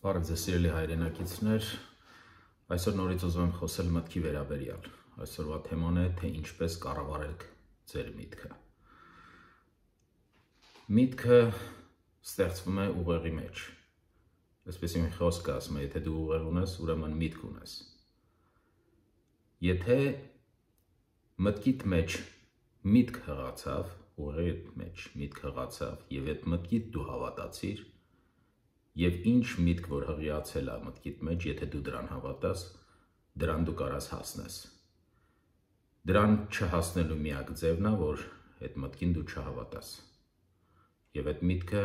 Բարև ձեզ սիրելի հայրենակիցներ։ Այսօր նորից ուզում եմ խոսել մտքի վերաբերյալ։ Այսօրվա թեման է թե ինչպես կառավարեք ձեր միտքը։ Միտքը ստեղծվում է ուղեղի մեջ։ Այսպես մի խոսք ասում է, եթե դու ուղեղ ունես, ուրեմն միտք ունես։ Եթե մտքիդ մեջ միտք հղացավ, ուղեղի մեջ միտք հղացավ եւ այդ մտքիդ դու հավատացիր, Եվ ինչ միտք որ հղիացել է մտքիդ մեջ, եթե դու դրան հավատաս, դրան դու կարաս հասնես։ Դրան չհասնելու միակ ձևն է, որ այդ մտքին դու չհավատաս։ Եվ այդ միտքը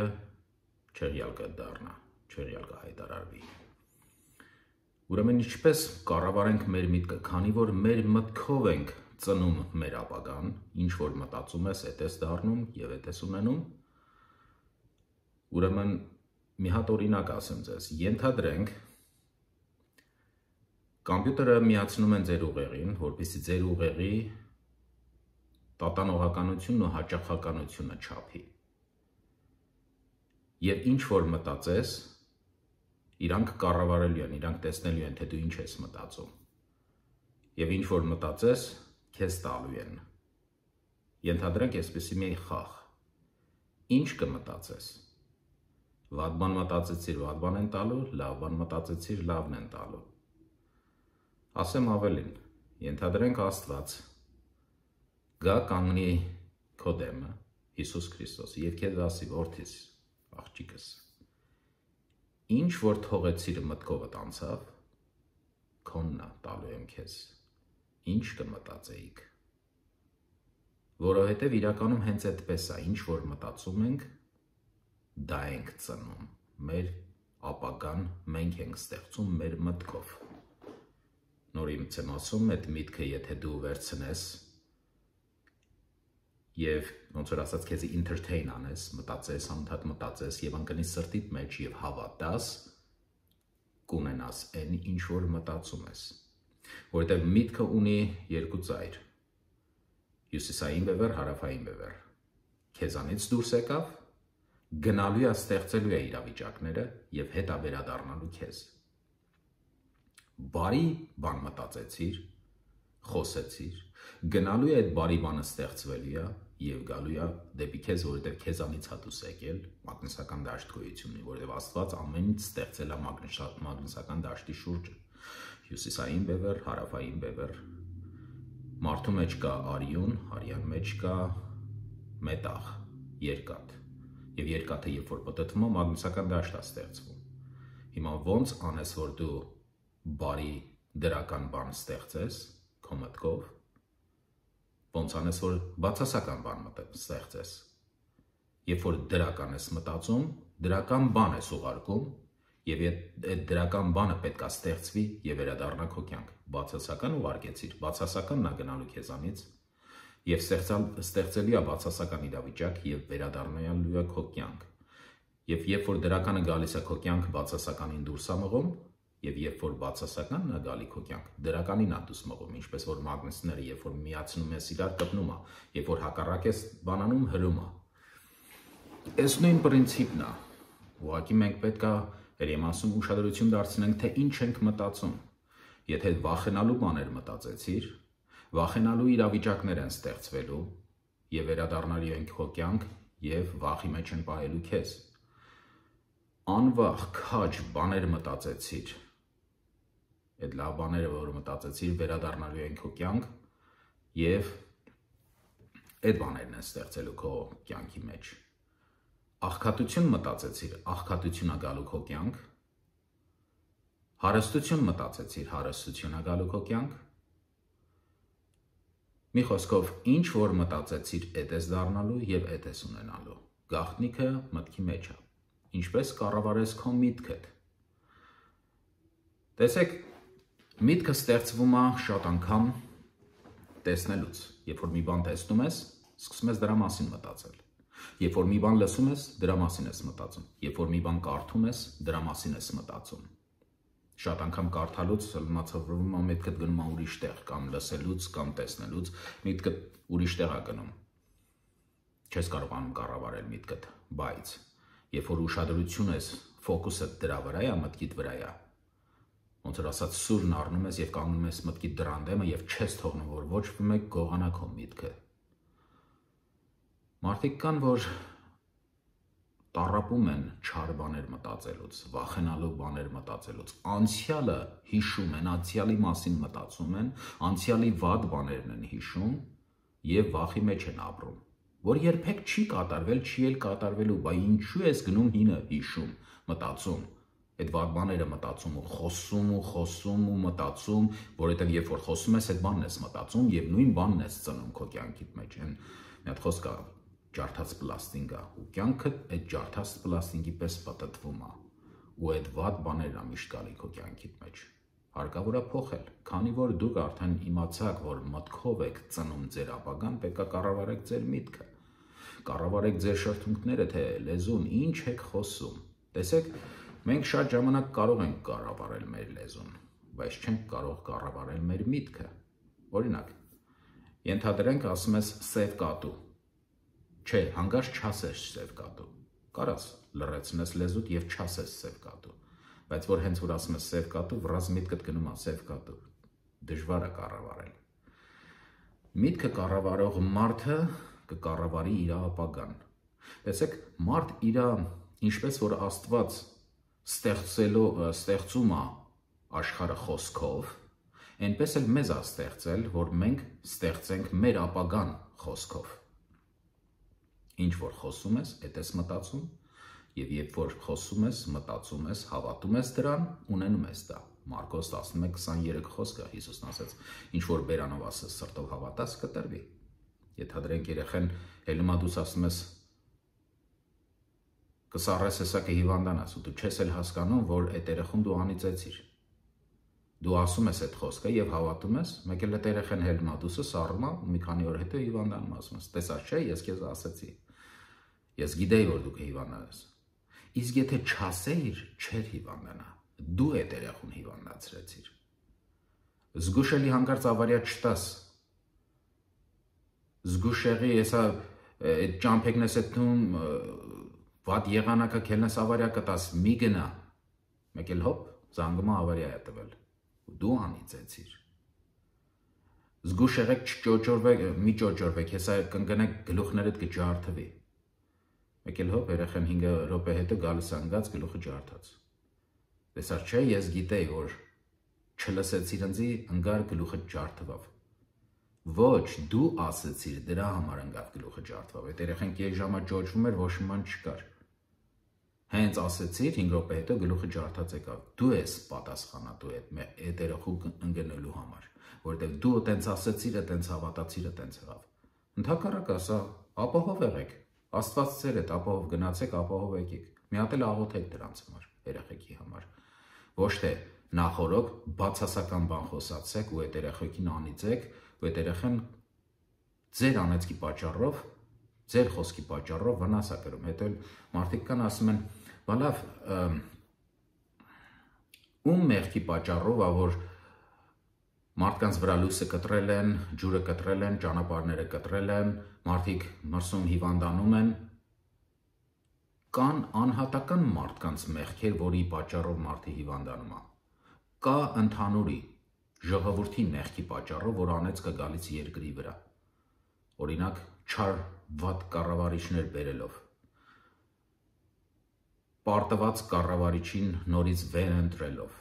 չեղյալ կդառնա, չեղյալ կհայտարարվի։ Ուրեմն ինչպես կառավարենք մեր միտքը, քանի որ մեր մտքով ենք ծնում մեր ապագան, ինչ որ մտածում ես, այդ ես դառնում եւ այդ ես ունենում։ Ուրեմն մի հատ օրինակ ասեմ ձեզ, ենթադրենք կամպյուտերը միացնում են ձեր ուղեղին, որպեսզի ձեր ուղեղի տատանողականությունն ու հաճախականությունը չափի։ Եվ ինչ որ մտածես, իրանք կառավարելու են, իրանք տեսնելու են, թե դու ինչ ես մտածում։ Եվ ինչ որ մտածես, քեզ տալու են։ Ենթադրենք այսպեսի մի խաղ։ Ինչ կմտածես Վատ բան մտածեցիր, վատ բան են տալու, լավ բան մտածեցիր, լավն են տալու։ Ասեմ ավելին, ենթադրենք Աստված գա կանգնի քո դեմը Հիսուս Քրիստոս եւ քեզ ասի որդիս աղջիկս ինչ որ թողեցիր մտքովդ անցավ քոննա տալու եմ քեզ ինչ կմտածեիք որովհետև իրականում հենց այդպես է ինչ որ մտածում ենք դա ենք ծնում։ Մեր ապագան մենք ենք ստեղծում մեր մտքով։ Նորից եմ ասում, այդ միտքը եթե դու վերցնես եւ ոնց որ ասած քեզի entertain անես, մտածես, անդադ մտածես եւ անկնի սրտիդ մեջ եւ հավատաս, կունենաս այն ինչ որ մտածում ես։ Որովհետեւ միտքը ունի երկու ծայր։ Հյուսիսային բևեր, հարավային բևեր։ Քեզանից դուրս եկավ գնալու է ստեղծելու է իրավիճակները եւ հետա վերադառնալու քեզ։ Բարի բան մտածեցիր, խոսեցիր, գնալու է այդ բարի բանը ստեղծվելու է եւ գալու է դեպի քեզ, որովհետեւ քեզանից հատուս եկել մագնիսական դաշտ գոյությունի, որովհետեւ Աստված ամեն ինչ ստեղծել է մագնիսական դաշտի շուրջը։ Հյուսիսային բևեր, հարավային բևեր, մարդու մեջ կա արիուն, արյան մեջ կա մետաղ, երկաթ եւ երկաթը երբ որ պատտվում է մագնիսական դաշտ է ստեղծվում։ Հիմա ո՞նց անես որ դու բարի դրական բան ստեղծես քո մտքով։ Ո՞նց անես որ բացասական բան ստեղծես։ Երբ որ դրական ես մտածում, դրական բան ես ուղարկում եւ այդ դրական բանը պետքա ստեղծվի եւ վերադառնա քո կյանք։ Բացասական ուղարկեցիր, բացասականն է գնալու քեզանից եւ ստեղծելի է բացասական իրավիճակ եւ վերադառնալու է քո կյանք։ Եվ երբ որ դրականը գալիս է քո կյանք բացասականին դուրս է մղում, եւ երբ որ բացասականն է գալի քո կյանք, դրականին է դուրս մղում, ինչպես որ մագնիսները, երբ որ միացնում ես իրար կպնում է, երբ որ հակառակ ես բանանում հրում է։ Այս նույն պրինցիպն է։ Ուղղակի մենք պետքա երեմ ասում ուշադրություն դարձնենք, թե ինչ ենք մտածում։ Եթե վախենալու բաներ մտածեցիր, Վախենալու իրավիճակներ են ստեղծվելու եւ վերադառնալու են քո կյանք եւ վախի մեջ են պահելու քեզ։ Անվախ քաջ բաներ մտածեցիր։ Այդ լավ բաները, որ մտածեցիր, վերադառնալու են քո կյանք եւ այդ բաներն են ստեղծելու քո կյանքի մեջ։ Աղքատություն մտածեցիր, աղքատություն է գալու քո կյանք։ Հարստություն մտածեցիր, հարստություն է գալու քո կյանք Մի խոսքով, ինչ որ մտածեցիր, այդ ես դառնալու եւ այդ ես ունենալու։ Գաղտնիքը մտքի մեջ է։ Ինչպես կառավարես քո միտքդ։ Տեսեք, միտքը ստեղծվում է շատ անգամ տեսնելուց։ Երբ որ մի բան տեսնում ես, սկսում ես դրա մասին մտածել։ Երբ որ մի բան լսում ես, դրա մասին ես մտածում։ Երբ որ մի բան կարդում ես, դրա մասին ես մտածում շատ անգամ կարդալուց մացավորվում է միտքդ գնում ուրիշ տեղ կամ լսելուց կամ տեսնելուց միտքդ ուրիշ տեղ է գնում չես կարողանում կառավարել միտքդ բայց երբ որ ուշադրություն ես ֆոկուսը դրա վրա է, մտքիդ վրա է։ Ոնց որ ասած սուրն առնում ես եւ կանգնում ես մտքի դրան դեմը եւ չես թողնում որ ոչ մեկ գողանա քո միտքը։ Մարդիկ կան, որ տարապում են չար բաներ մտածելուց, վախենալու բաներ մտածելուց, անցյալը հիշում են, անցյալի մասին մտածում են, անցյալի վատ բաներն են հիշում եւ վախի մեջ են ապրում, որ երբեք չի կատարվել, չի էլ կատարվելու, բայ ինչու ես գնում հինը հիշում, մտածում այդ վատ բաները մտածում ու խոսում ու խոսում ու մտածում, որովհետև երբ որ խոսում ես, այդ բանն ես մտածում եւ նույն բանն ես ծնում քո կյանքիդ մեջ։ Այն մի հատ խոսք կա ջարդած պլաստինկա ու կյանքը այդ ջարդած պլաստինկի պես պատտվում է ու այդ վատ բաներն է միշտ գալի քո կյանքիդ մեջ հարկավոր է փոխել քանի որ դուք արդեն իմացաք որ մտքով եք ծնում ձեր ապագան պետք է կառավարեք ձեր միտքը կառավարեք ձեր շրթունքները թե լեզուն ինչ եք խոսում տեսեք մենք շատ ժամանակ կարող ենք կառավարել մեր լեզուն բայց չենք կարող կառավարել մեր միտքը օրինակ ենթադրենք ասում ես սև կատու Չէ, հանգարց չասես սև կատու։ Կարաս լրացնես լեզուդ եւ չասես սև կատու։ Բայց որ հենց որ ասում ես սև կատու, վրազ միտքդ գնում է սև կատու։ Դժվար է կառավարել։ Միտքը կառավարող մարդը կկառավարի իր ապագան։ Տեսեք, մարդ իր ինչպես որ Աստված ստեղծելով ստեղծում է աշխարհը խոսքով, այնպես էլ մեզ է ստեղծել, որ մենք ստեղծենք մեր ապագան խոսքով Ինչ որ խոսում ես, այդ ես մտածում, եւ երբ որ խոսում ես, մտածում ես, հավատում ես դրան, ունենում ես դա։ Մարկոս 11:23 խոսքը Հիսուսն ասաց. ինչ որ բերանով ասես սրտով հավատաս կտրվի։ Եթե երեխեն հելմադուս ասում ես կսառես հեսա կհիվանդանաս ու դու չես էլ հասկանում, որ այդ երեխուն դու անիծեցիր։ Դու ասում ես այդ խոսքը եւ հավատում ես, մեկ էլ այդ երեխեն հելմադուսը սառում է ու մի քանի օր հետո հիվանդանում ասում ես, տեսա՞ չէ, ես քեզ ասացի։ Ես գիտեի, որ դու կհիվանդանաս։ Իսկ եթե չասեիր, չէր հիվանդանա։ Դու այդ երախուն հիվանդացրեցիր։ Զգուշելի հանկարծ ավարիա չտաս։ Զգուշեղի հեսա այդ ճամփեկն ես այդնում վատ եղանակը քելնես ավարիա կտաս մի գնա։ Մեկ էլ հոպ զանգումը ավարիա է տվել։ Ու դու անիծեցիր զգուշ եղեք չճոճորվեք, մի ճոճորվեք, հեսա կընկնեք գլուխներդ կջարդվի։ Մեկ էլ հոп երեխան 5 րոպե հետո գալիս անգած գլուխը ջարդած։ Տեսար չէ, ես գիտեի, որ չլսեցիր ինձի անգար գլուխը ջարդվավ։ Ոչ, դու ասացիր դրա համար անգավ գլուխը ջարդվավ։ Այդ երեխան կես ժամա ջոջվում էր, ոչ մի չկար։ Հենց ասացիր 5 րոպե հետո գլուխը ջարդած եկավ։ Դու ես պատասխանատու այդ այդ երեխու ընկնելու համար, որովհետև դու այտենց ասացիր, այտենց հավատացիր, այտենց եղավ։ Ընթակարակը ասա, ապահով եղեք Աստված ծեր հետ ապահով գնացեք, ապահով եկեք։ Մի հատ էլ աղոթեք դրանց համար, երեխեքի համար։ Ոչ թե նախորոք բացասական բան խոսացեք ու այդ երեխեքին անիծեք, ու այդ երեխան ձեր անեծքի պատճառով, ձեր խոսքի պատճառով վնաս է կրում։ Հետո մարդիկ կան ասում են, «Բա լավ, ում մեղքի պատճառով որ մարդկանց վրա լույսը կտրել են, ջուրը կտրել են, ճանապարհները կտրել են, մարդիկ մրսում հիվանդանում են, կան անհատական մարդկանց մեղքեր, որի պատճառով մարդը հիվանդանում է։ Կա ընդհանուրի ժողովրդի մեղքի պատճառով, որ անեց կա գալիս երկրի վրա։ Օրինակ, չար վատ կառավարիչներ բերելով պարտված կառավարիչին նորից վեր ընտրելով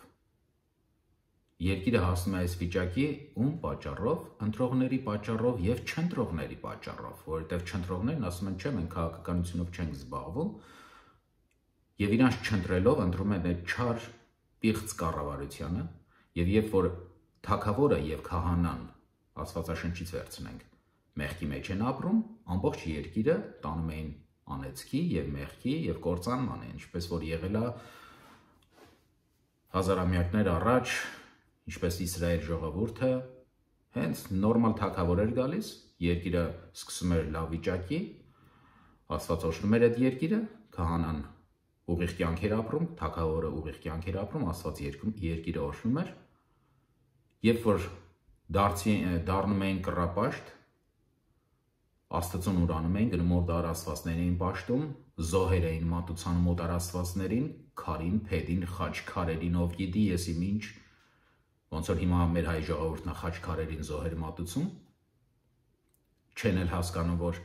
Երկիրը հասնում է այս վիճակի ում պատճառով, ընտրողների պատճառով եւ չընտրողների պատճառով, որովհետեւ չընտրողներն ասում են, չէ, մենք քաղաքականությունով չենք զբաղվում եւ իրանց չընտրելով ընտրում են այդ չար պիղծ կառավարությանը եւ երբ որ թակավորը եւ քահանան Աստվածաշնչից վերցնենք մեղքի մեջ են ապրում, ամբողջ երկիրը տանում էին անեծքի եւ մեղքի եւ կործանման, ինչպես որ եղել է հազարամյակներ առաջ ինչպես Իսրայել ժողովուրդը հենց նորմալ թակավոր էր գալիս, երկիրը սկսում էր լավ վիճակի, Աստված օշնում էր այդ երկիրը, քահանան ուղիղ կյանք էր ապրում, թակավորը ուղիղ կյանք էր ապրում, Աստված երկում երկիրը օշնում էր։ Երբ որ դարձի դառնում էին կռապաշտ, Աստծուն ուրանում էին, գնում օտար աստվածներին պաշտում, զոհեր էին մատուցանում օտար աստվածներին, քարին, փեդին, խաչքարերին, ով գիտի ես իմ ինչ, ոնց որ հիմա մեր հայ ժողովուրդն է խաչքարերին զոհեր մատուցում, չեն էլ հասկանում, որ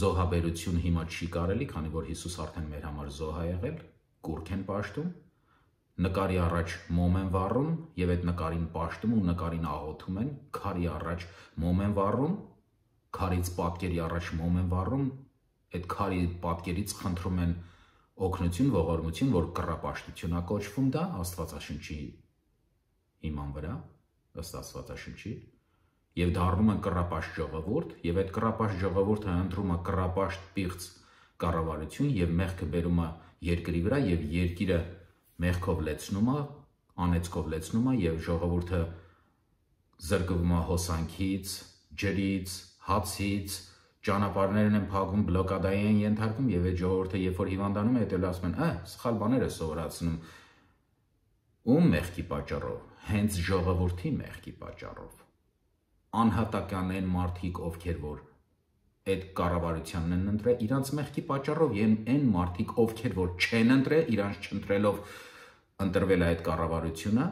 զոհաբերություն հիմա չի կարելի, քանի որ Հիսուս արդեն մեր համար զոհ է եղել, կուրք են պաշտում, նկարի առաջ մոմ են վառում եւ այդ նկարին պաշտում ու նկարին աղոթում են, քարի առաջ մոմ են վառում, քարից պատկերի առաջ մոմ են վառում, այդ քարի պատկերից խնդրում են օգնություն, ողորմություն, որ կռապաշտություն է կոչվում դա Աստվածաշնչի հիման վրա, ըստ Աստվածաշնչի, եւ դառնում են կռապաշտ ժողովուրդ, եւ այդ կռապաշտ ժողովուրդը ընտրում է կռապաշտ պիղծ կառավարություն եւ մեղքը բերում է երկրի վրա եւ երկիրը մեղքով լեցնում է, անեծքով լեցնում է եւ ժողովուրդը զրկվում է հոսանքից, ջրից, հացից, ճանապարհներն են փակում, բլոկադայի են ենթարկում եւ այդ ժողովուրդը երբ որ հիվանդանում է, հետո ասում են, «Ա, սխալ բաներ է սովորացնում»։ Ում մեղքի պատճառով։ Հենց ժողովրդի մեղքի պատճառով։ Անհատական են մարդիկ, ովքեր որ այդ կառավարությանն են ընտրել իրանց մեղքի պատճառով եւ այն մարդիկ, ովքեր որ չեն ընտրել, իրանց չընտրելով ընտրվել է այդ կառավարությունը,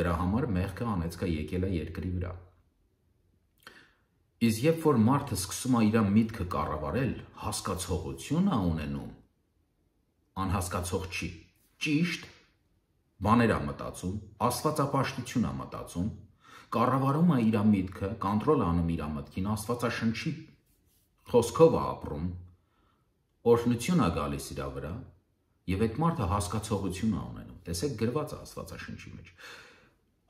դրա համար մեղքը անեցկա եկել է երկրի վրա։ Իսկ երբ որ մարդը սկսում է իր միտքը կառավարել, հասկացողություն է ունենում, անհասկացող չի։ Ճիշտ բաներ է մտածում, աստվածապաշտություն է մտածում, կառավարում է իր միտքը, կոնտրոլ անում իր մտքին, աստվածաշնչի խոսքով է ապրում, օրհնություն է գալիս իր վրա, Եվ այդ մարդը հասկացողություն է ունենում։ Տեսեք գրված է Աստվածաշնչի մեջ։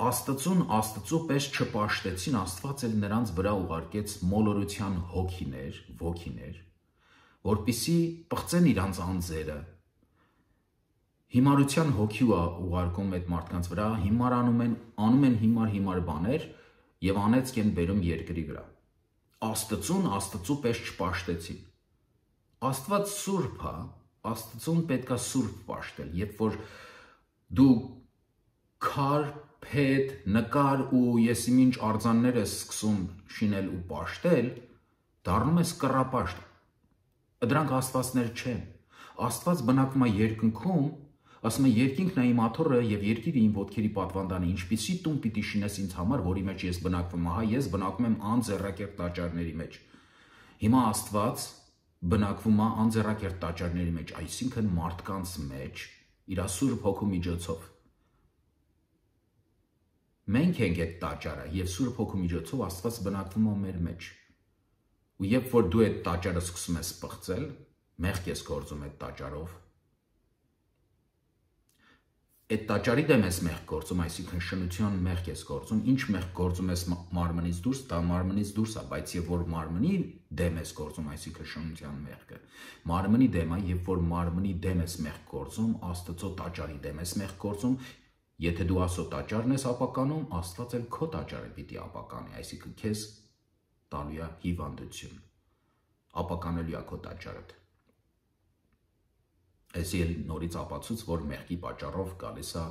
Աստծուն Աստծո պես չպաշտեցին, Աստված էլ նրանց վրա ուղարկեց մոլորության հոգիներ, ոգիներ, որpիսի պղծեն իրանց անձերը։ Հիմարության հոգի ու ուղարկում այդ մարդկանց վրա, հիմարանում են, անում են հիմար հիմար բաներ եւ անեցք են բերում երկրի վրա։ Աստծուն Աստծո պես չպաշտեցին։ Աստված սուրբ է, Աստծուն պետքա սուրբ պաշտել, երբ որ դու քար, փետ, նկար ու եսիմ ինչ արձաններ ես սկսում շինել ու պաշտել, դառնում ես կռապաշտ։ Դրանք աստվածներ չեն։ Աստված բնակվում է երկնքում, ասում է երկինքն է իմ աթոռը եւ երկիրը իմ ոտքերի պատվանդանը, ինչպիսի տուն պիտի շինես ինձ համար, որի մեջ ես բնակվում, ահա ես բնակվում եմ անձեռակերտ տաճարների մեջ։ Հիմա Աստված բնակվում է անձեռակերտ տաճարների մեջ, այսինքն մարդկանց մեջ իր սուրբ հոգու միջոցով։ Մենք ենք այդ տաճարը եւ սուրբ հոգու միջոցով Աստված բնակվում է մեր մեջ։ Ու երբ որ դու այդ տաճարը սկսում ես պղծել, մեղք ես գործում այդ տաճարով, այդ տաճարի դեմ ես մեղք գործում, այսինքն շնության մեղք ես գործում, ինչ մեղք գործում ես մարմնից դուրս, դա մարմնից դուրս է, բայց եւ որ մարմնի դեմ ես գործում, այսինքն շնության մեղքը։ Մարմնի դեմ է, երբ որ մարմնի դեմ ես մեղք գործում, Աստծո տաճարի դեմ ես մեղք գործում, եթե դու Աստծո տաճարն ես ապականում, Աստված էլ քո տաճարը պիտի ապականի, այսինքն քեզ տալու է հիվանդություն։ Ապականելու է քո տաճարը Էսի էլ նորից ապացույց, որ մեղքի պատճառով գալիս է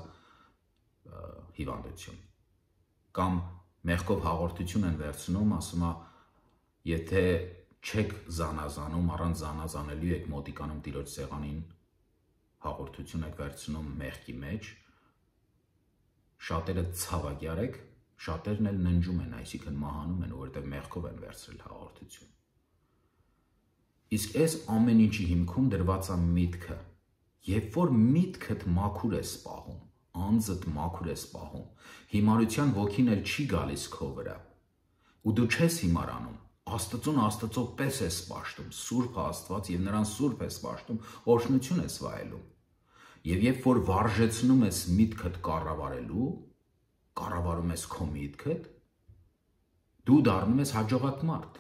հիվանդություն։ Կամ մեղքով հաղորդություն են վերցնում, ասում է, եթե չեք զանազանում, առանց զանազանելու եք մոտիկանում տիրոջ սեղանին հաղորդություն եք վերցնում մեղքի մեջ, շատերը ցավագյար եք, շատերն էլ ննջում են, այսինքն մահանում են, որովհետև մեղքով են վերցրել հաղորդություն։ Իսկ այս ամեն ինչի հիմքում դրված է միտքը, Երբ որ միտքդ մաքուր է սպահում, անձդ մաքուր է սպահում, հիմարության ոգին էլ չի գալիս քո վրա։ Ու դու չես հիմարանում, Աստծուն Աստծո պես է սպաշտում, Սուրբ Աստված եւ նրան Սուրբ է սպաշտում, օրհնություն է վայելում։ Եվ երբ որ վարժեցնում ես միտքդ կառավարելու, կառավարում ես քո միտքդ, դու դառնում ես հաջողակ մարդ։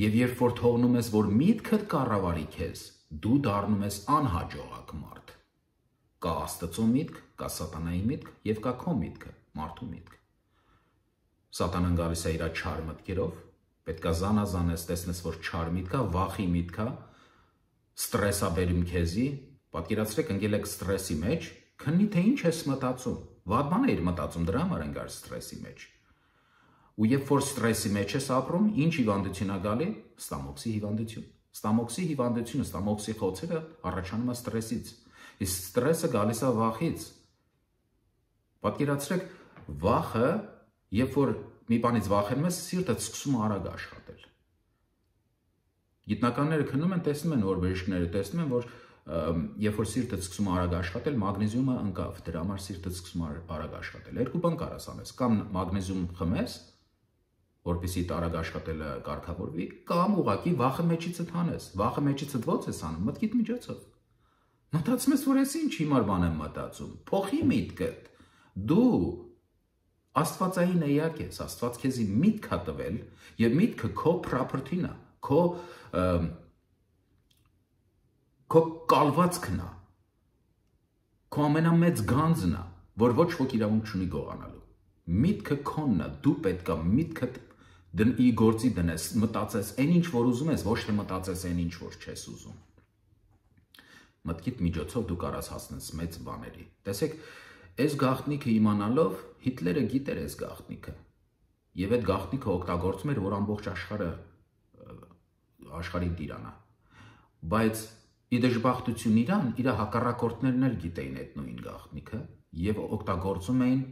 Եվ երբ որ թողնում ես, որ միտքդ կառավարի քեզ, դու դառնում ես անհաջողակ մարդ։ Կա Աստծո միտք, կա սատանայի միտք եւ կա քո միտքը, մարդու միտք։ Սատանան գալիս է իր չար մտքերով, պետքա զանազանես, տեսնես, որ չար միտքա, վախի միտքա, ստրեսա բերում քեզի, պատկերացրեք, ընկել եք ստրեսի մեջ, քննի թե ինչ ես մտածում։ Վատ բան է իր մտածում, դրա համար են գար ստրեսի մեջ։ Ու երբ որ ստրեսի մեջ ես ապրում, ինչ հիվանդություն է գալի։ Ստամոքսի հիվանդություն։ Ստամոքսի հիվանդությունը, ստամոքսի խոցերը առաջանում է ստրեսից։ Իսկ ստրեսը գալիս է վախից։ Պատկերացրեք, վախը, երբ որ մի բանից վախենում ես, սիրտը սկսում արագ աշխատել։ Գիտնականները քննում են, տեսնում են, որ բժիշկները տեսնում են, որ երբ որ սիրտը սկսում արագ աշխատել, մագնեզիումը ընկավ, դրա համար սիրտը սկսում արագ աշխատել։ Երկու բան կարաս անես, կամ մագնեզիում խմես, որպեսի տարագ աշխատելը կարգավորվի, կամ ուղակի վախը մեջիցդ հանես։ Վախը մեջիցդ ո՞նց ես անում։ Մտքիդ միջոցով։ Մտածում ես, որ ես ինչ հիմար բան եմ մտածում։ Փոխի միտքդ։ Դու Աստվածային էակ ես, Աստված քեզի միտք հա տվել, եւ միտքը քո property-ն է, քո քո կալվածքն է։ Քո ամենամեծ գանձն է, որ ոչ ոք իրավունք չունի գողանալու։ Միտքը քոնն է, դու պետքա միտքդ դնի գործի դնես, մտածես այն ինչ որ ուզում ես, ոչ թե մտածես այն ինչ որ չես ուզում։ Մտքիդ միջոցով դու կարաս հասնես մեծ բաների։ Տեսեք, այս գաղտնիքը իմանալով Հիտլերը գիտեր այս գաղտնիքը։ Եվ այդ գաղտնիքը օգտագործում էր, որ ամբողջ աշխարհը աշխարհին տիրանա։ Բայց ի դժբախտություն իրան, իր հակառակորդներն էլ գիտեին այդ նույն գաղտնիքը եւ օգտագործում էին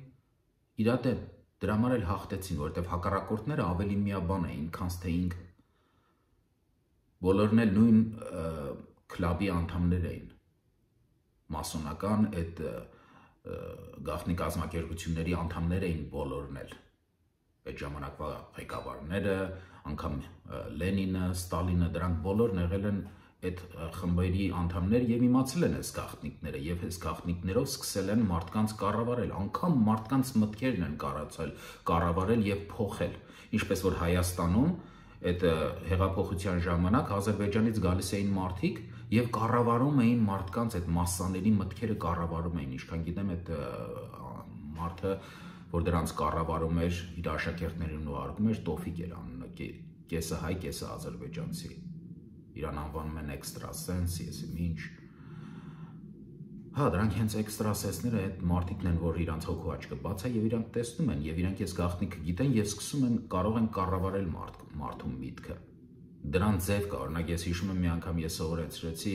իր դեմ Դրա համար էլ հաղթեցին, որովհետև հակառակորդները ավելի միաբան էին, քան թե ինքը։ Բոլորն էլ նույն քլաբի անդամներ էին։ Մասոնական այդ գաղտնի կազմակերպությունների անդամներ էին բոլորն էլ։ Այդ ժամանակվա ղեկավարները, անգամ Լենինը, Ստալինը, դրանք բոլորն եղել են այդ խմբերի անդամներ եւ իմացել են այս գաղտնիքները եւ այս գաղտնիքներով սկսել են մարդկանց կառավարել, անգամ մարդկանց մտքերն են կարացել, կառավարել եւ փոխել, ինչպես որ Հայաստանում այդ հեղափոխության ժամանակ Ադրբեջանից գալիս էին մարդիկ եւ կառավարում էին մարդկանց այդ մասսաների մտքերը կառավարում էին, ինչքան գիտեմ այդ մարդը որ դրանց կառավարում էր իր աշակերտներին ու արգում էր Տոֆիկ էր անունը, կեսը հայ, կեսը ադրբեջանցի իրան անվանում են էքստրասենս, եսիմ ինչ։ Հա, դրանք հենց էքստրասենսները այդ մարդիկն են, որ իրանց հոգու աչքը բաց է եւ իրանք տեսնում են եւ իրանք այս գաղտնիքը գիտեն եւ սկսում են կարող են կառավարել մարդ մարդու միտքը։ Դրան ձև կա, օրինակ ես հիշում եմ մի անգամ ես սովորեցրեցի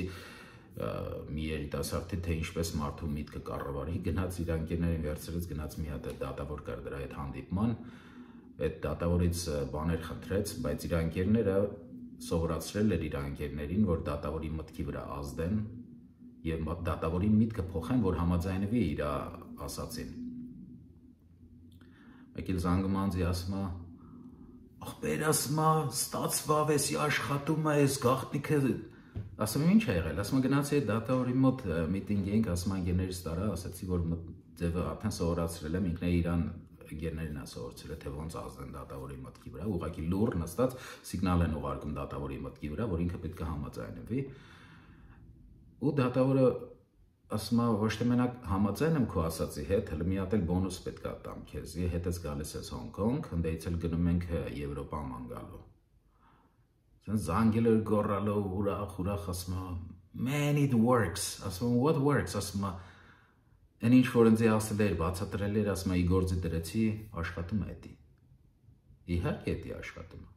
մի երիտասարդի թե ինչպես մարդու միտքը կառավարի, գնաց իր ընկերներին վերցրեց, գնաց մի հատ դատավոր կար դրա այդ հանդիպման, այդ դատավորից բաներ խնդրեց, բայց իր ընկերները սովորացրել էր իր անկերներին, որ դատավորի մտքի վրա ազդեն եւ դատավորի միտքը փոխեն, որ համաձայնվի իր ասացին։ Եկել զանգմանձի ասում է. Ախպեր ասում է ստացվավ էսի աշխատում է այս գաղտնիքը ասում եմ ինչ է եղել ասում գնացի դատավորի մոտ միտինգ էինք ասում անկերներից տարա ասացի որ ձևը արդեն սովորացրել եմ ինքն է իրան ընկերներին ասորցել է թե ոնց ազդեն դատավորի մտքի վրա, ուղղակի լուր նստած սիգնալ են ուղարկում դատավորի մտքի վրա, որ ինքը պետք է համաձայնվի։ Ու դատավորը ասում է ոչ թե մենակ համաձայն եմ քո ասացի հետ, հələ մի հատ էլ բոնուս պետք է տամ քեզ։ Ես հետս գալիս ես Հոնկոնգ, հնդեից էլ գնում ենք Եվրոպա ման գալու։ Սեն զանգել էր գոռալով ուրախ, ուրախ ասում է, man it works, ասում what works, ասում է Այն ինչ որ ինձ ասել էր, բացատրել էր, ասում է, ի գործի դրեցի, աշխատում է դա։ Իհարկե դա աշխատում է։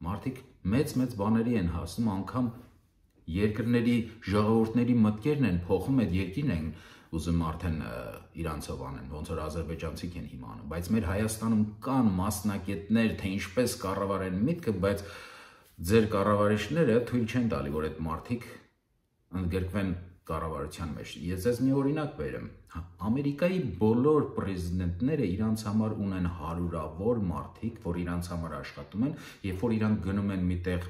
Մարդիկ մեծ-մեծ բաների են հասնում, անգամ երկրների ժողովուրդների մտքերն են փոխում, այդ երկիրն են ուզում արդեն իրանցով անեն, ոնց որ ադրբեջանցիք են հիմա անում, բայց մեր Հայաստանում կան մասնակետներ, թե ինչպես կառավարեն միտքը, բայց ձեր կառավարիչները թույլ չեն տալի, որ այդ մարդիկ ընդգրկվեն կառավարության մեջ։ Ես ձեզ մի օրինակ բերեմ։ Ամերիկայի բոլոր պրեզիդենտները իրանց համար ունեն հարյուրավոր մարդիկ, որ իրանց համար աշխատում են, երբ որ իրանք գնում են միտեղ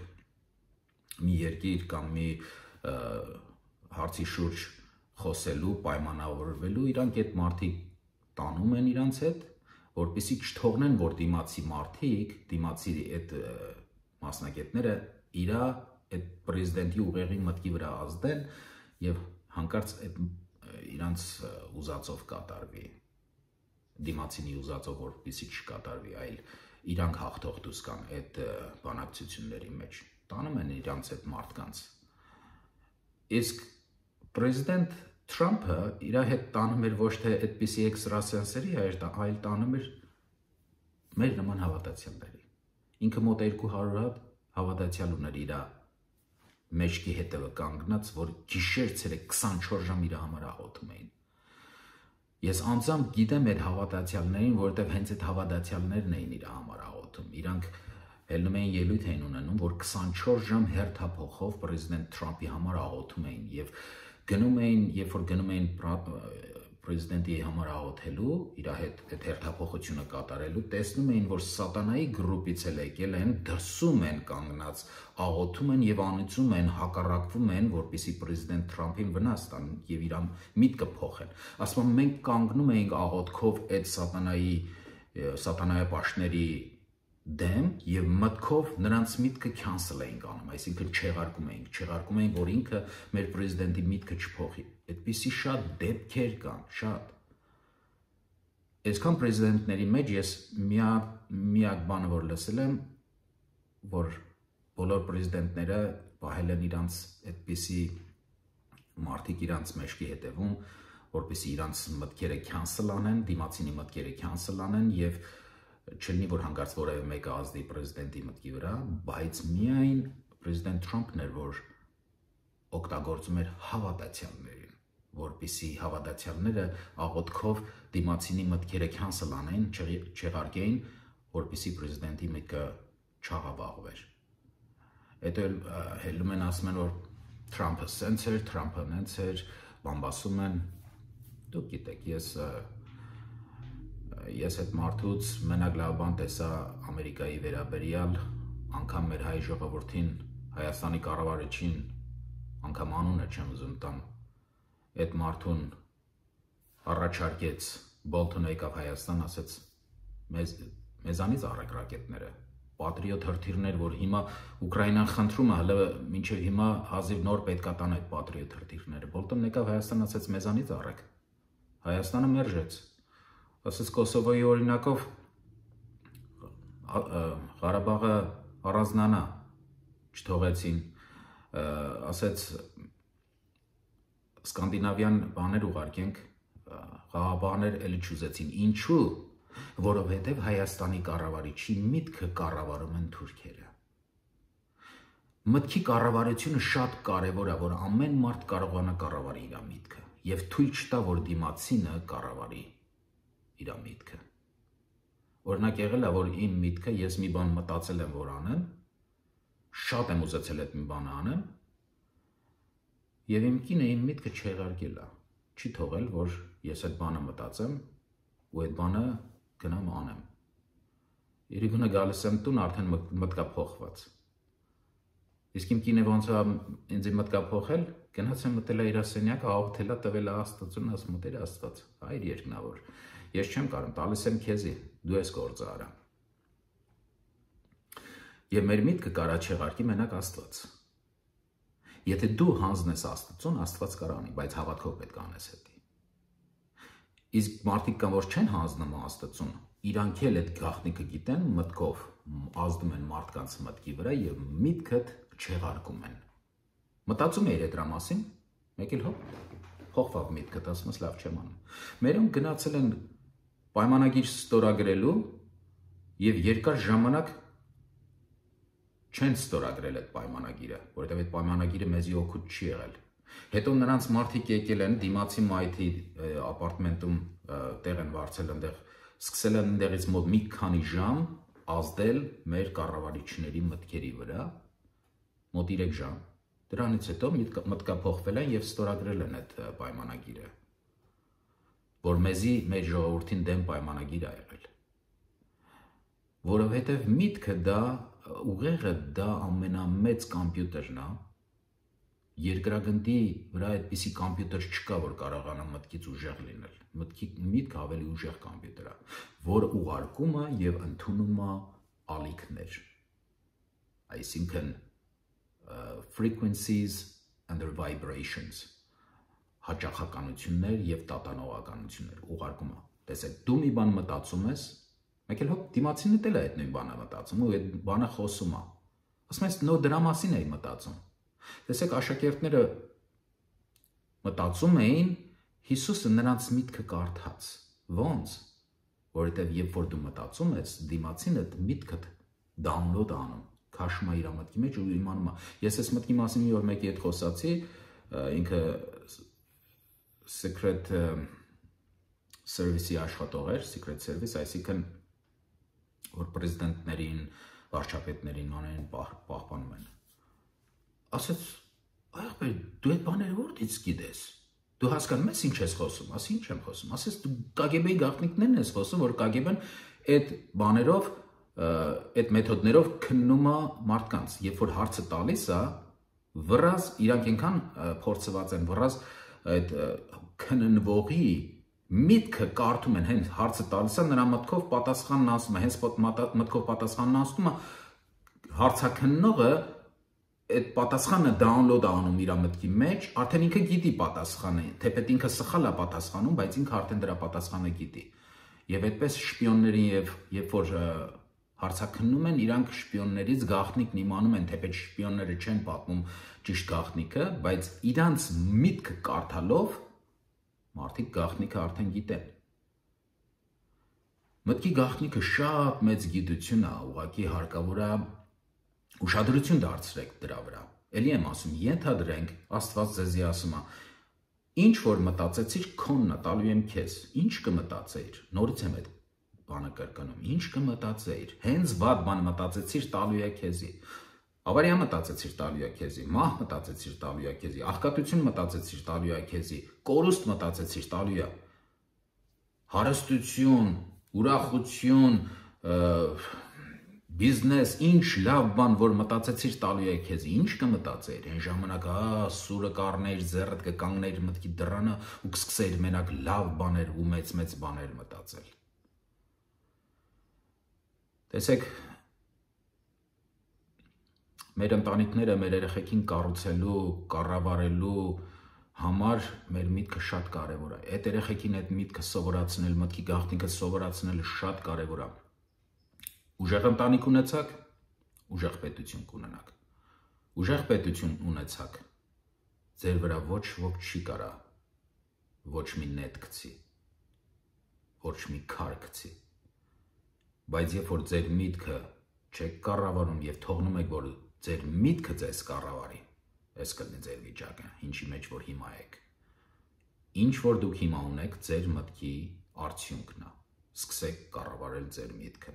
մի երկիր կամ մի հարցի շուրջ խոսելու, պայմանավորվելու, իրանք այդ մարդիկ տանում են իրանց հետ, որպեսզի չթողնեն, որ դիմացի մարդիկ, դիմացի այդ մասնակետները իրա այդ պրեզիդենտի ուղեղի մտքի վրա ազդեն եւ հանկարծ այդ իրանց ուզածով կատարվի դիմացինի ուզածով որպեսի չկատարվի, այլ իրանք հաղթող դուս կան այդ բանակցությունների մեջ։ Տանում են իրանց այդ մարդկանց։ Իսկ պրեզիդենտ Թրամփը իր հետ տանում էր ոչ թե այդպիսի էքստրասենսերի, այլ տանում էր մեր նման հավատացյալների։ Ինքը մոտ 200 հատ հավատացյալ ուներ իր մեջքի հետևը կանգնած, որ գիշեր ցերե 24 ժամ իր համար աղոթում էին։ Ես անձամբ գիտեմ այդ հավատացյալներին, որովհետև հենց այդ հավատացյալներն էին իր համար աղոթում։ Իրանք ելնում էին ելույթ էին ունենում, որ 24 ժամ հերթափոխով պրեզիդենտ Թրամփի համար աղոթում էին եւ գնում էին, երբ որ գնում էին պրեզիդենտի համար աղոթելու, իր հետ այդ հերթափոխությունը կատարելու, տեսնում էին, որ սատանայի գրուպից էլ եկել են, դրսում են կանգնած, աղոթում են եւ անիծում են, հակառակվում են, որպիսի պրեզիդենտ Թրամփին վնաս տան եւ իր միտքը փոխեն։ Ասում մենք կանգնում էինք աղոթքով այդ սատանայի սատանայապաշտների դեմ եւ մտքով նրանց միտքը cancel էինք անում, այսինքն չեղարկում էինք, չեղարկում էինք, որ ինքը մեր պրեզիդենտի միտքը չփոխի։ Այդպիսի շատ դեպքեր կան, շատ։ Այսքան պրեզիդենտների մեջ ես միակ միակ բանը որ լսել եմ, որ բոլոր պրեզիդենտները պահել են իրանց այդպիսի մարդիկ իրանց մեջքի հետևում, որպեսի իրանց մտքերը cancel անեն, դիմացինի մտքերը cancel անեն եւ և չլինի որ հանկարծ որևէ մեկը ազդի պրեզիդենտի մտքի վրա, բայց միայն պրեզիդենտ Թրամփն էր, որ օգտագործում էր հավատացյալներին, որpիսի հավատացյալները աղոթքով դիմացինի մտքերը cancel անեն, չեղարկեին, որpիսի պրեզիդենտի մեկը չաղավաղվեր։ Հետո հելում են ասում են որ Թրամփը սենց էր, Թրամփը նենց էր, բամբասում են։ Դուք գիտեք, ես ես այդ մարդուց մենակ լավ բան տեսա Ամերիկայի վերաբերյալ, անգամ մեր հայ ժողովրդին, Հայաստանի կառավարչին, անգամ անունը չեմ ուզում տամ, այդ մարդուն առաջարկեց Բոլթոնը եկավ Հայաստան, ասեց մեզ մեզանից առեք ռակետները պատրիոտ հրթիռներ, որ հիմա Ուկրաինան խնդրում է, հələ մինչև հիմա հազիվ նոր պետքա տան այդ պատրիոտ հրթիռները։ Բոլտոնն եկավ Հայաստան, ասեց մեզանից առեք։ Հայաստանը մերժեց ասես Կոսովոյի օրինակով Ղարաբաղը առանձնանա չթողեցին ասեց սկանդինավյան բաներ ուղարկենք Ղարաբաղներ էլի չուզեցին ինչու որովհետև Հայաստանի կառավարիչի միտքը կառավարում են թուրքերը մտքի կառավարությունը շատ կարևոր է որ ամեն մարդ կարողանա կառավարի իր միտքը եւ թույլ չտա որ դիմացինը կառավարի իր միտքը։ Օրինակ եղել է, որ իմ միտքը ես մի բան մտածել եմ, որ անեմ, շատ եմ ուզեցել այդ մի բանը անեմ, եւ իմ կինը իմ միտքը չեղարկել է։ Չի թողել, որ ես այդ բանը մտածեմ ու այդ բանը գնամ անեմ։ Երևանը գալիս եմ տուն արդեն մտկա փոխված։ Իսկ իմ կինը ոնց է ինձ մտկա փոխել, գնաց եմ մտել իր սենյակը, աղոթելա տվել Աստծուն, ասում մտել Աստված։ Այր երկնավոր։ Ես չեմ կարող, տալիս եմ քեզի, դու ես գործը արա։ Եվ մեր միտքը կարա չեղարկի մենակ Աստված։ Եթե դու հանձնես Աստծուն, Աստված կարանի, բայց հավատքով պետք է անես հետի։ Իսկ մարդիկ կան, որ չեն հանձնում Աստծուն, իրանք էլ այդ գաղտնիքը գիտեն, մտքով ազդում են մարդկանց մտքի վրա եւ միտքդ չեղարկում են։ Մտածում էիր դրա մասին, մեկ էլ հոп փոխվավ միտքդ, ասում ես լավ չեմ անում։ Մերում գնացել են պայմանագիր ստորագրելու եւ երկար ժամանակ չեն ստորագրել այդ պայմանագիրը, որովհետեւ այդ պայմանագիրը մեզի օգուտ չի եղել։ Հետո նրանց մարդիկ եկել են դիմացի մայթի ապարտմենտում տեղ են վարձել այնտեղ, սկսել են այնտեղից մոտ մի քանի ժամ ազդել մեր կառավարիչների մտքերի վրա, մոտ 3 ժամ։ Դրանից հետո մտկափոխվել են եւ ստորագրել են այդ պայմանագիրը որ մեզի մեր ժողովրդին դեմ պայմանագիր ա եղել։ Որովհետև միտքը դա ուղեղը դա ամենամեծ համբյուտերն է։ Երկրագնդի վրա այդպիսի համբյուտեր չկա, որ կարողանա մտքից ուժեղ լինել։ Մտքի միտքը ավելի ուժեղ համբյուտեր է, որ ուղարկում է եւ ընդունում է ալիքներ։ Այսինքն frequencies and their vibrations հաճախականություններ եւ տատանողականություններ ուղարկում է տեսեք դու մի բան մտածում ես մեկ էլ հոп դիմացինը դել է այդ նույն բանը մտածում ու այդ բանը խոսում է ասում ես նո դրա մասին էի մտածում տեսեք աշակերտները մտածում էին Հիսուսը նրանց միտքը կարդաց ո՞նց որովհետև երբ որ դու մտածում ես, դիմացինը միտքդ download անում, քաշում է իր մտքի մեջ ու իմանում է։ Ես այս մտքի մասին մի օր մեկի հետ խոսացի, ինքը secret service-ի աշխատող էր, secret service, այսինքն որ պրեզիդենտներին, վարչապետներին անեն պահպանում են։ Ասաց, այղբեր դու այդ բաները որտից գիտես։ Դու հասկանում ես ինչ ես խոսում, ասի ինչ եմ խոսում։ Ասես դու KGB-ի գաղտնիքներն ես խոսում, որ KGB-ն այդ բաներով այդ մեթոդներով քննում է մարդկանց, երբ որ հարցը տալիս է, վրազ իրանք այնքան փորձված են, վրազ այդ քննվողի միտքը կարդում են, հենց հարցը տալիս է, նրա մտքով պատասխանն ասում է, հենց մտքով պատասխանն ասում է, հարցաքննողը այդ պատասխանը download անում իր մտքի մեջ, արդեն ինքը գիտի պատասխանը, թեպետ ինքը սխալ է պատասխանում, բայց ինքը արդեն դրա պատասխանը գիտի։ Եվ այդպես շպիոններին եւ երբ որ հարցաքննում են, իրանք շպիոններից գաղտնիքն իմանում են, թեպետ շպիոնները չեն պատմում ճիշտ գաղտնիքը, բայց իրանց միտքը կարդալով Մարդիկ գաղտնիքը արդեն գիտեն։ Մտքի գաղտնիքը շատ մեծ գիտություն է, ուղղակի հարկավոր է ուշադրություն դարձրեք դրա վրա։ Էլի եմ ասում, ենթադրենք, Աստված ձեզի ասում է, ինչ որ մտածեցիր, քոնն է տալու եմ քեզ։ Ինչ կմտածեիր։ Նորից եմ այդ բանը կրկնում։ Ինչ կմտածեիր։ Հենց վատ բան մտածեցիր, տալու է քեզի։ Ավարիա մտածեցիր տալու է քեզի, մահ մտածեցիր տալու է քեզի, աղքատություն մտածեցիր տալու է քեզի, կորուստ մտածեցիր տալու է։ Հարստություն, ուրախություն, բիզնես, ինչ լավ բան, որ մտածեցիր տալու է քեզի, ինչ կմտածեիր։ Այն ժամանակ հա սուրը կառներ, ձեռդ կկանգներ մտքի դռանը ու կսկսեիր մենակ լավ բաներ ու մեծ-մեծ բաներ մտածել։ Տեսեք, մեր ընտանիքները մեր երեխեքին կառուցելու, կառավարելու համար մեր միտքը շատ կարևոր է։ Այդ երեխեքին այդ միտքը սովորացնել, մտքի գաղտնիքը սովորացնելը շատ կարևոր է։ Ուժեղ ընտանիք ունեցաք, ուժեղ պետություն կունենաք։ Ուժեղ պետություն ունեցաք։ Ձեր վրա ոչ ոք չի կարա ոչ մի նետ գցի, ոչ մի քար գցի։ Բայց երբ որ ձեր միտքը չեք կառավարում եւ թողնում եք որ ձեր միտքը ձեզ կառավարի։ Այս կլինի ձեր վիճակը, ինչի մեջ որ հիմա եք։ Ինչ որ դուք հիմա ունեք, ձեր մտքի արդյունքն է։ Սկսեք կառավարել ձեր միտքը։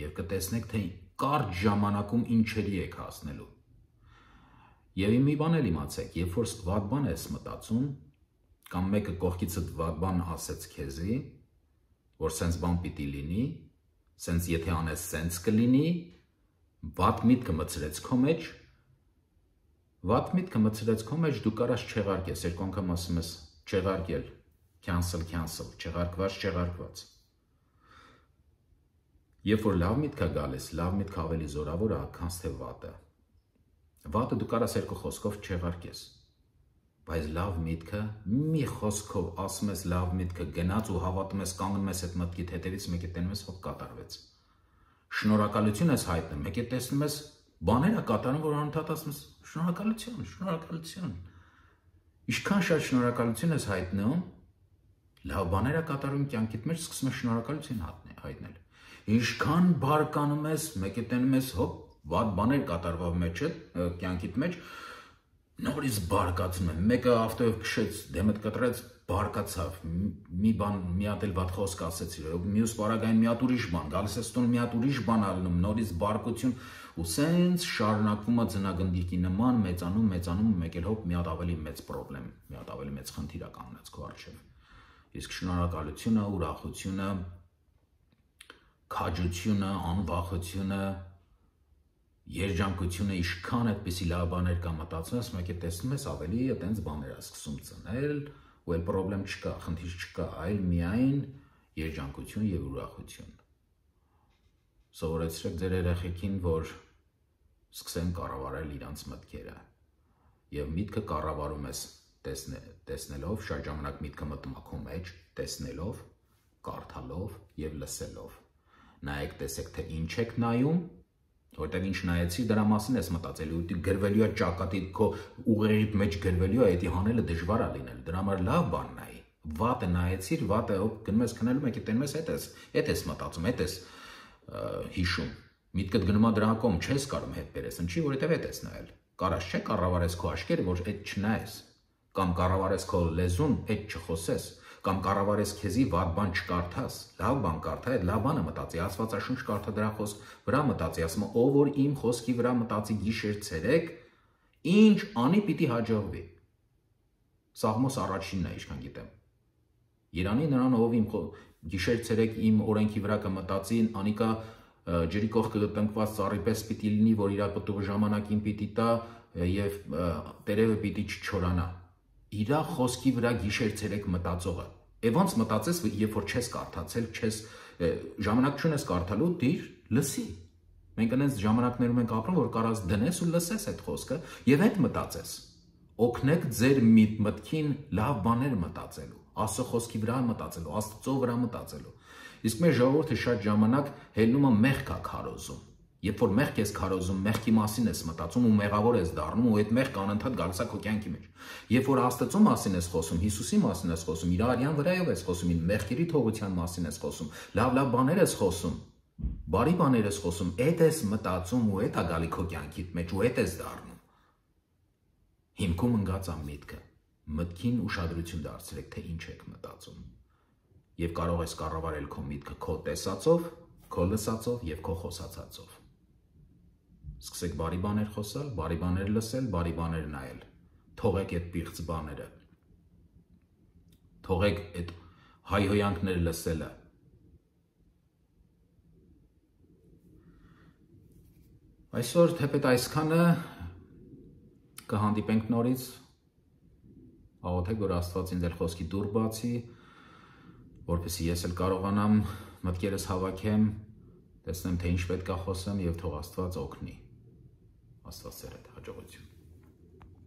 Եվ կտեսնեք, թե կարճ ժամանակում ինչերի եք հասնելու։ Եվ մի բան էլ իմացեք, երբ որ վատ բան ես մտածում, կամ մեկը կողքիցդ վատ բան ասեց քեզի, որ սենց բան պիտի լինի, սենց եթե անես սենց կլինի, վատ միտքը մցրեց քո մեջ, վատ միտքը մցրեց քո մեջ, դու կարաս չեղարկես, երկու անգամ ասում ես չեղարկել, cancel, cancel, չեղարկված, չեղարկված։ Երբ որ լավ միտք է գալիս, լավ միտք ավելի զորավոր է, քան թե վատը։ Վատը դու կարաս երկու խոսքով չեղարկես։ Բայց լավ միտքը մի խոսքով ասում ես լավ միտքը գնաց ու հավատում ես կանգնում ես այդ մտքիդ հետևից մեկը տենում ես հոտ կատարվեց շնորհակալություն ես հայտնում, եկե տեսնում ես բաները կատարում, որ անընդհատ ասում ես շնորհակալություն, շնորհակալություն։ Ինչքան շատ շնորհակալություն ես հայտնում, լավ բաները կատարում կյանքիդ մեջ սկսում ես շնորհակալություն հայտնել։ Ինչքան բարկանում ես, մեկը տենում ես, հոп, վատ բաներ կատարվավ մեջը, կյանքիդ մեջ, նորից բարկացում եմ։ Մեկը ավտոյով քշեց, դեմդ կտրեց, բարկացավ, մի բան, մի հատ էլ վատ խոսք ասեցի, մյուս բարագային մի հատ ուրիշ բան, գալիս է ստուն մի հատ ուրիշ բան ալնում, նորից բարկություն ու սենց շարունակվում է ձնագնդիկի նման մեծանում, մեծանում, մեկ էլ հոп մի հատ ավելի մեծ խնդրեմ, մի հատ ավելի մեծ խնդիր է կանգնած քո առջև։ Իսկ շնորհակալությունը, ուրախությունը, քաջությունը, անվախությունը, երջանկությունը իշքան այդպիսի լավ բաներ կա մտածում մեկ է տեսնում ես ավելի այտենց բաներ է սկսում ծնել, ու այլ խնդրեմ չկա, խնդիր չկա, այլ միայն երջանկություն եւ ուրախություն։ Սովորեցրեք ձեր երեխեքին, որ սկսեն կառավարել իրանց մտքերը։ Եվ միտքը կառավարում ես տեսնելով, շատ ժամանակ միտքը մտնում է քո մեջ, տեսնելով, կարդալով եւ լսելով։ Նայեք, տեսեք, թե ինչ եք նայում որտեղ ինչ նայեցի դրա մասին ես մտածել ու գրվելու է ճակատի քո ուղեղի մեջ գրվելու է դա հանելը դժվար է լինել դրա համար լավ բան նայի Վատը նայեցիր, վատը հոп գնում ես քնելու մեկի տենում ես, այդ ես, այդ ես մտածում, այդ ես հիշում։ Միտքդ գնում է դրա կողմ, չես կարող հետ բերես, ինչի, որովհետև այդ ես նայել։ Կարաս չէ կառավարես քո աշկերը, որ այդ չնայես, կամ կառավարես քո լեզուն, այդ չխոսես, կամ կառավարես քեզի վատ բան չկարդաս, լավ բան կարդա, այդ լավ բանը մտածի, Աստվածաշունչ կարդա դրա խոսք վրա մտածի, ասում ով որ իմ խոսքի վրա մտածի գիշեր ցերեկ, ինչ անի պիտի հաջողվի։ Սաղմոս առաջինն է, ինչքան գիտեմ։ Երանի նրան ով իմ գիշեր ցերեկ իմ օրենքի վրա կմտածի, անիկա ջրի կողքը տնկված ծառի պես պիտի լինի, որ իր պտուղը ժամանակին պիտի տա եւ տերևը պիտի չչորանա։ Իրա խոսքի վրա գիշեր ցերեկ մտածողը։ Եվ ոնց մտածես, երբ որ չես կարդացել, չես ժամանակ չունես կարդալու, դիր լսի։ Մենք այնպես ժամանակներում ենք ապրում, որ կարաս դնես ու լսես այդ խոսքը եւ այդ մտածես։ Օգնեք ձեր մտքին լավ բաներ մտածելու, Աստծո խոսքի վրա մտածելու, Աստծո վրա մտածելու։ Իսկ մեր ժողովուրդը շատ ժամանակ հելնում է մեղք է քարոզում Երբ որ մեղք ես քարոզում, մեղքի մասին ես մտածում ու մեղավոր ես դառնում ու այդ մեղքը անընդհատ գալիս է քո կյանքի մեջ։ Երբ որ Աստծո մասին ես խոսում, Հիսուսի մասին ես խոսում, իր արյան վրայով ես խոսում, իր մեղքերի թողության մասին ես խոսում, լավ-լավ բաներ ես խոսում, բարի բաներ ես խոսում, այդ ես մտածում ու այդ է գալի քո կյանքիդ մեջ ու այդ ես դառնում։ Հիմքում ընկած ամ միտքը։ Մտքին ուշադրություն դարձրեք, թե ինչ եք մտածում։ Եվ կարող ես կառավարել քո միտքը քո տեսածով, քո լսածով եւ քո խոսածածով։ Սկսեք բարի բաներ խոսալ, բարի բաներ լսել, բարի բաներ նայել։ Թողեք այդ պիղծ բաները։ Թողեք այդ հայհոյանքները լսելը։ Այսօր թեպետ այսքանը կհանդիպենք նորից աղոթեք որ Աստված ինձ էլ խոսքի դուր բացի, որպեսզի ես էլ կարողանամ մտքերս հավաքեմ, տեսնեմ թե ինչ պետք է խոսեմ եւ թող Աստված օգնի։ Աստված սեր հետ հաջողություն